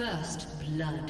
First blood.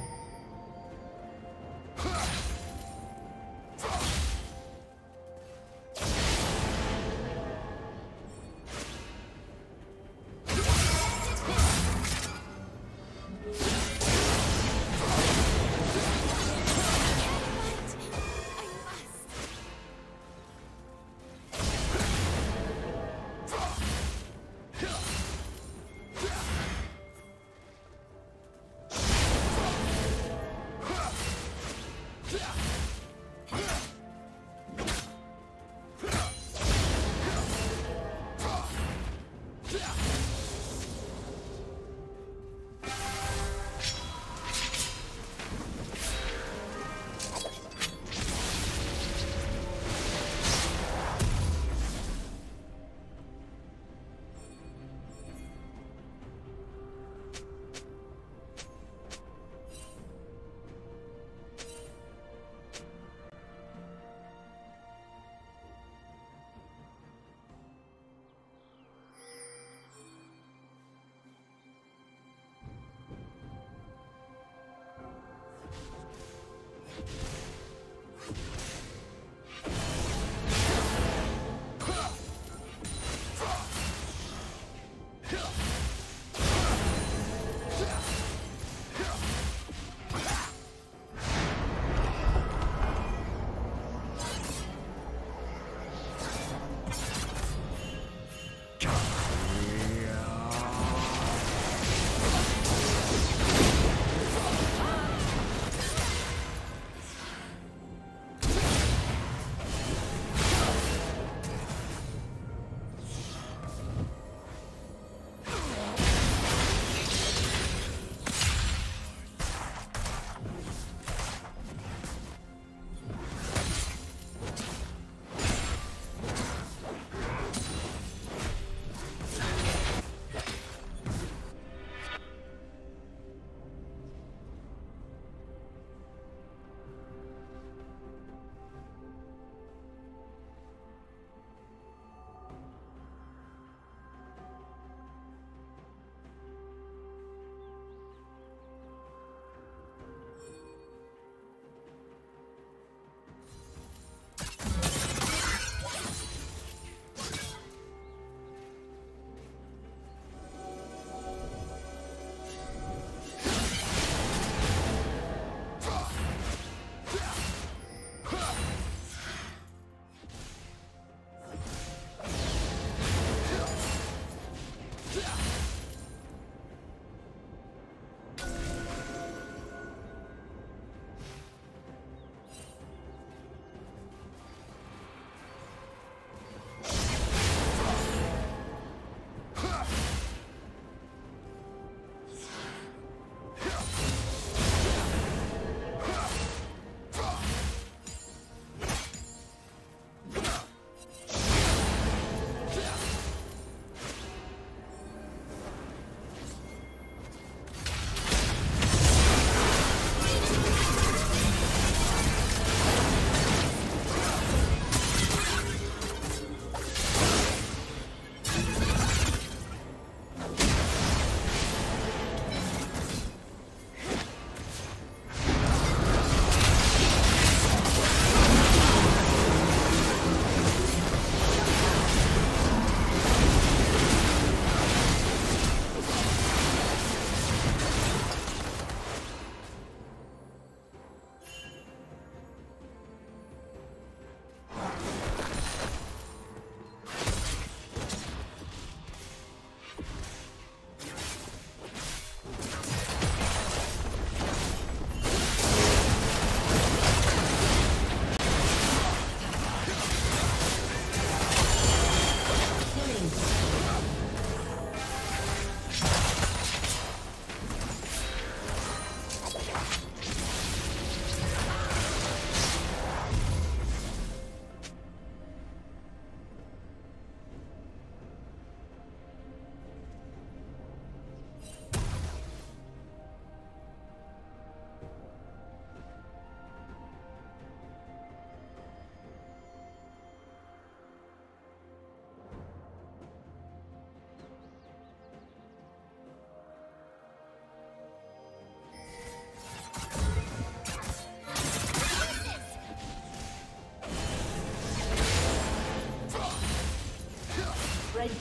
you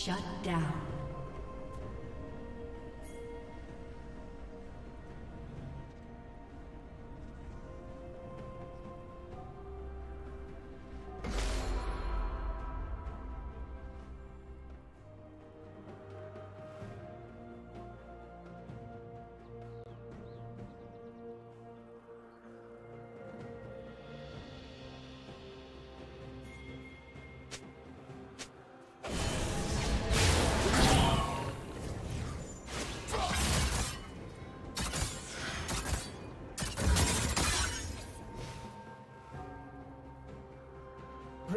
Shut down.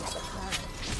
Rebel supplies.